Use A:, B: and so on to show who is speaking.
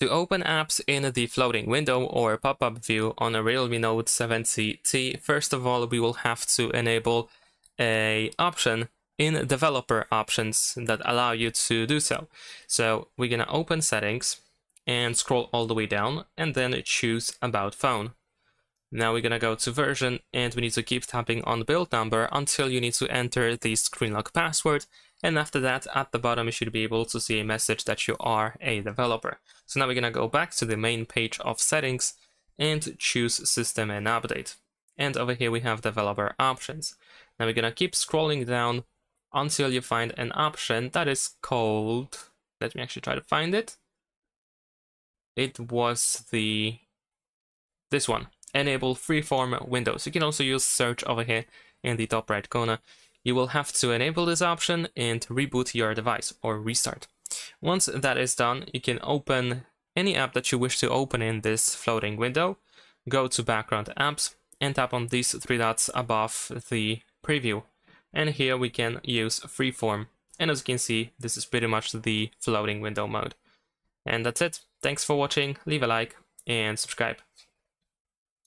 A: To open apps in the floating window or pop-up view on a Realme Note 70T, first of all, we will have to enable a option in developer options that allow you to do so. So we're gonna open settings and scroll all the way down and then choose about phone. Now we're gonna go to version and we need to keep tapping on build number until you need to enter the screen lock password and after that, at the bottom, you should be able to see a message that you are a developer. So now we're gonna go back to the main page of settings and choose system and update. And over here we have developer options. Now we're gonna keep scrolling down until you find an option that is called, let me actually try to find it. It was the, this one, enable freeform windows. You can also use search over here in the top right corner you will have to enable this option and reboot your device or restart. Once that is done, you can open any app that you wish to open in this floating window, go to background apps and tap on these three dots above the preview. And here we can use freeform. And as you can see, this is pretty much the floating window mode. And that's it. Thanks for watching, leave a like and subscribe.